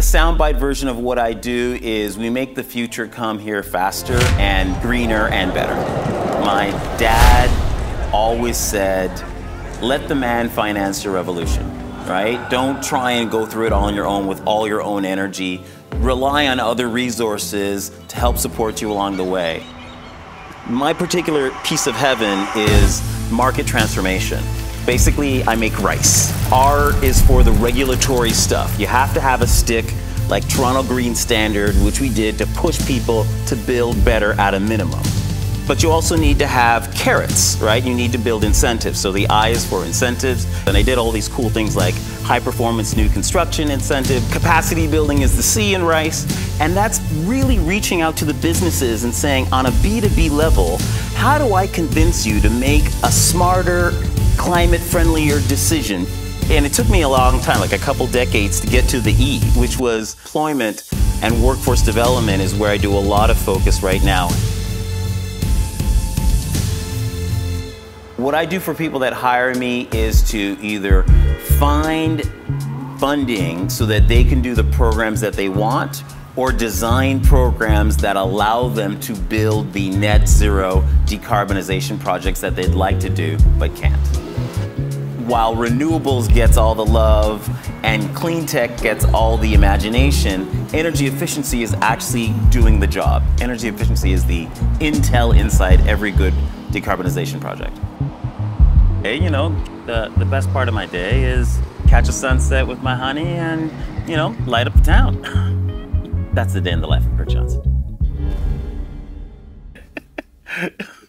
The soundbite version of what I do is we make the future come here faster and greener and better. My dad always said, let the man finance your revolution, right? Don't try and go through it all on your own with all your own energy. Rely on other resources to help support you along the way. My particular piece of heaven is market transformation. Basically, I make rice. R is for the regulatory stuff. You have to have a stick like Toronto Green Standard, which we did to push people to build better at a minimum. But you also need to have carrots, right? You need to build incentives. So the I is for incentives. And I did all these cool things like high performance new construction incentive, capacity building is the C in RICE. And that's really reaching out to the businesses and saying on a B2B level, how do I convince you to make a smarter, climate friendlier decision. And it took me a long time, like a couple decades, to get to the E, which was employment and workforce development is where I do a lot of focus right now. What I do for people that hire me is to either find funding so that they can do the programs that they want or design programs that allow them to build the net zero decarbonization projects that they'd like to do but can't while renewables gets all the love and clean tech gets all the imagination, energy efficiency is actually doing the job. Energy efficiency is the Intel inside every good decarbonization project. Hey, you know, the, the best part of my day is catch a sunset with my honey and, you know, light up the town. That's the day in the life of Kirk Johnson.